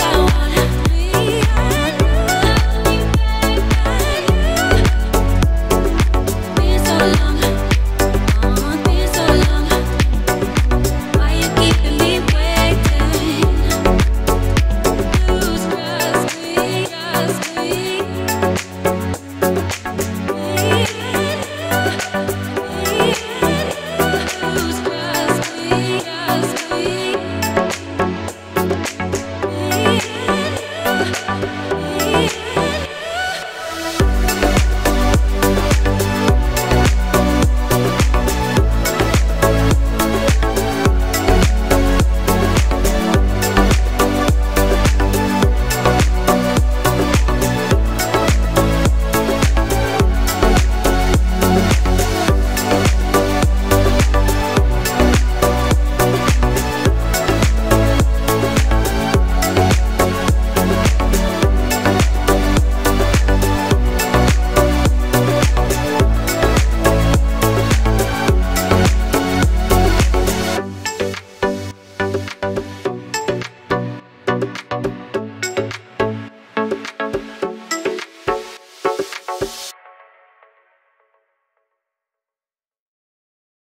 all I want.